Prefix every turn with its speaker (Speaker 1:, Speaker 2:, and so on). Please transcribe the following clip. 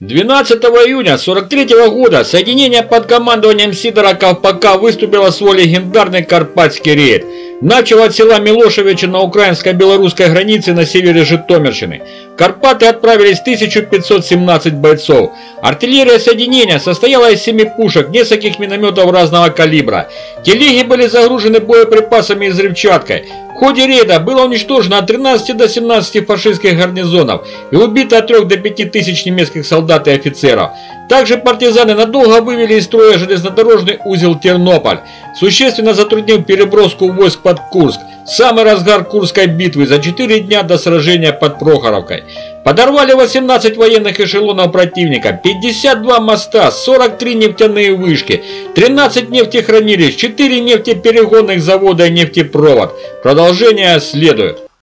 Speaker 1: 12 июня 43 года соединение под командованием Сидора Ковпака выступило свой легендарный Карпатский рейд. Начал от села Милошевича на украинско-белорусской границе на севере Житомирщины. В Карпаты отправились 1517 бойцов. Артиллерия соединения состояла из семи пушек, нескольких минометов разного калибра. Телеги были загружены боеприпасами и взрывчаткой. В ходе рейда было уничтожено от 13 до 17 фашистских гарнизонов и убито от 3 до 5 тысяч немецких солдат и офицеров. Также партизаны надолго вывели из строя железнодорожный узел Тернополь, существенно затруднив переброску войск под Курск, самый разгар Курской битвы за 4 дня до сражения под Прохоровкой. Подорвали 18 военных эшелонов противника, 52 моста, 43 нефтяные вышки, 13 нефтехранилищ, 4 нефтеперегонных завода и нефтепровод. Продолжение следует.